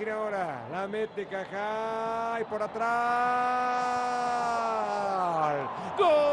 Ahora, la mete Cajay por atrás. ¡Gol!